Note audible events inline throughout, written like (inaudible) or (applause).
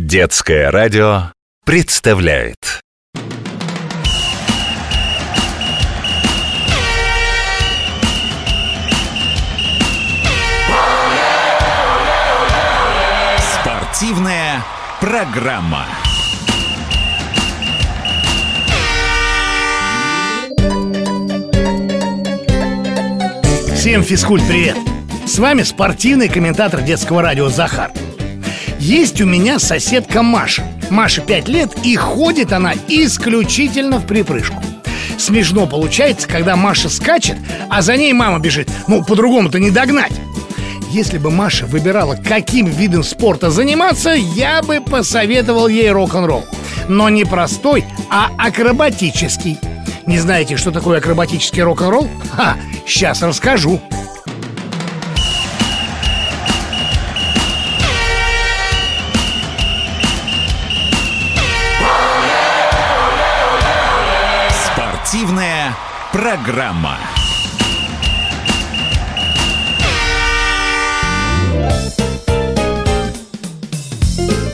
Детское радио представляет Спортивная программа. Всем физкульт привет! С вами спортивный комментатор детского радио Захар. Есть у меня соседка Маша. Маше 5 лет, и ходит она исключительно в припрыжку. Смешно получается, когда Маша скачет, а за ней мама бежит. Ну, по-другому-то не догнать. Если бы Маша выбирала, каким видом спорта заниматься, я бы посоветовал ей рок-н-ролл. Но не простой, а акробатический. Не знаете, что такое акробатический рок-н-ролл? Ха, сейчас расскажу. Спортивная программа.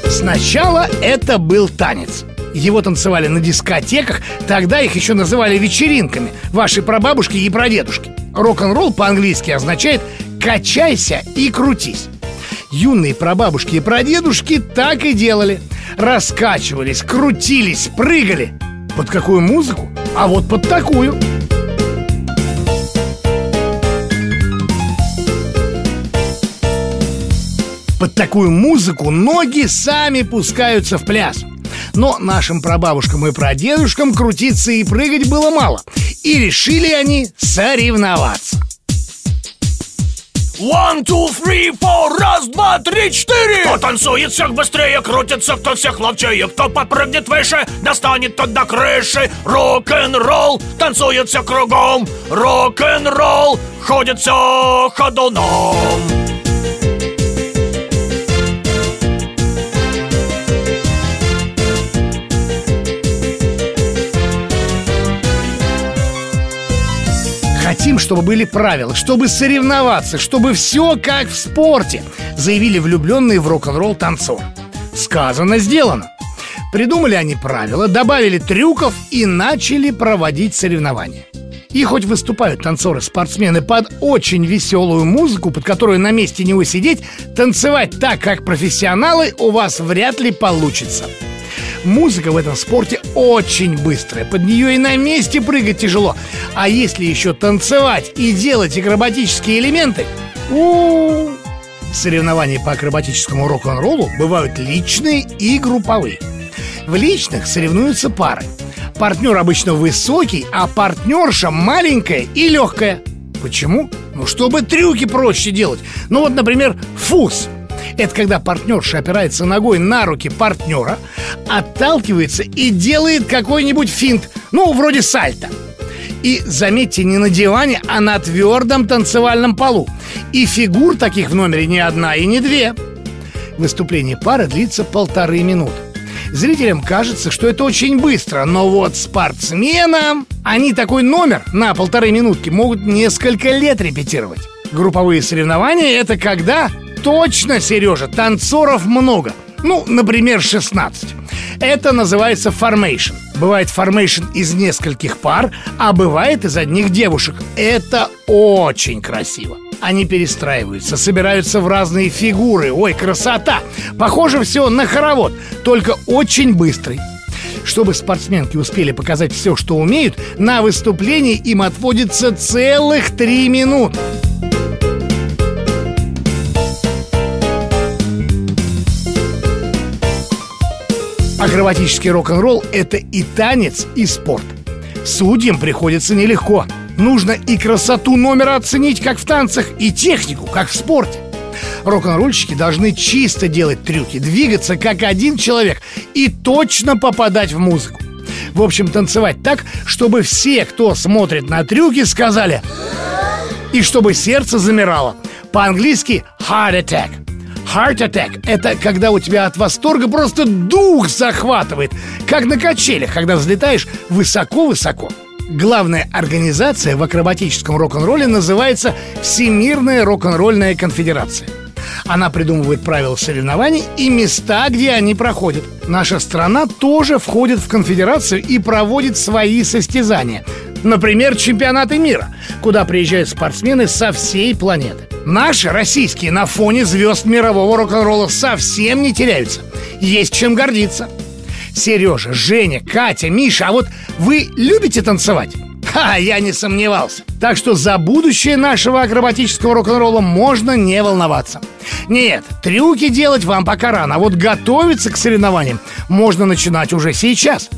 Сначала это был танец. Его танцевали на дискотеках, тогда их еще называли вечеринками, ваши прабабушки и прадедушки. Рок-н-ролл по-английски означает «качайся и крутись». Юные прабабушки и прадедушки так и делали. Раскачивались, крутились, прыгали. Под какую музыку? А вот под такую. Под такую музыку ноги сами пускаются в пляс. Но нашим прабабушкам и прадедушкам крутиться и прыгать было мало. И решили они соревноваться. One, two, three, four, раз, два, три, четыре. Кто танцует всех быстрее, крутится, кто всех ловчее. Кто попрыгнет выше, достанет тот до крыши. Рок-н-ролл, танцует все кругом. Рок-н-ролл, ходит все ходуном Хотим, чтобы были правила, чтобы соревноваться, чтобы все как в спорте, заявили влюбленные в рок-н-ролл танцор. Сказано, сделано. Придумали они правила, добавили трюков и начали проводить соревнования. И хоть выступают танцоры-спортсмены под очень веселую музыку, под которую на месте не усидеть, танцевать так, как профессионалы, у вас вряд ли получится. Музыка в этом спорте очень быстрая, под нее и на месте прыгать тяжело. А если еще танцевать и делать акробатические элементы, у Соревнования по акробатическому рок-н-роллу бывают личные и групповые. В личных соревнуются пары. Партнер обычно высокий, а партнерша маленькая и легкая. Почему? Ну, чтобы трюки проще делать. Ну вот, например, фуз – это когда партнерша опирается ногой на руки партнера, отталкивается и делает какой-нибудь финт, ну, вроде сальто. И, заметьте, не на диване, а на твердом танцевальном полу. И фигур таких в номере не одна и не две. Выступление пары длится полторы минуты. Зрителям кажется, что это очень быстро, но вот спортсменам они такой номер на полторы минутки могут несколько лет репетировать. Групповые соревнования — это когда точно, Сережа, танцоров много. Ну, например, 16. Это называется formation. Бывает formation из нескольких пар, а бывает из одних девушек. Это очень красиво. Они перестраиваются, собираются в разные фигуры. Ой, красота! Похоже все на хоровод, только очень быстрый. Чтобы спортсменки успели показать все, что умеют, на выступлении им отводится целых три минуты. Акробатический рок-н-ролл – это и танец, и спорт. Судьям приходится нелегко. Нужно и красоту номера оценить, как в танцах, и технику, как в спорте. Рок-н-ролльщики должны чисто делать трюки, двигаться как один человек и точно попадать в музыку. В общем, танцевать так, чтобы все, кто смотрит на трюки, сказали и чтобы сердце замирало. По-английски heart attack – Heart attack – это когда у тебя от восторга просто дух захватывает, как на качелях, когда взлетаешь высоко-высоко. Главная организация в акробатическом рок-н-ролле называется Всемирная рок-н-ролльная конфедерация. Она придумывает правила соревнований и места, где они проходят. Наша страна тоже входит в конфедерацию и проводит свои состязания. Например, чемпионаты мира, куда приезжают спортсмены со всей планеты. Наши, российские, на фоне звезд мирового рок-н-ролла совсем не теряются. Есть чем гордиться. Сережа, Женя, Катя, Миша, а вот вы любите танцевать? Ха, (laughs) я не сомневался. Так что за будущее нашего акробатического рок-н-ролла можно не волноваться. Нет, трюки делать вам пока рано, а вот готовиться к соревнованиям можно начинать уже сейчас.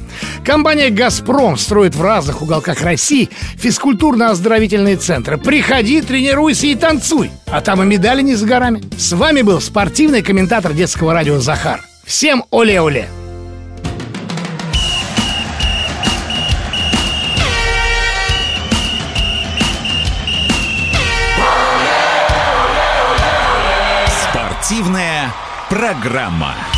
Компания «Газпром» строит в разных уголках России физкультурно-оздоровительные центры. Приходи, тренируйся и танцуй. А там и медали не за горами. С вами был спортивный комментатор детского радио Захар. Всем оле-оле! Спортивная программа.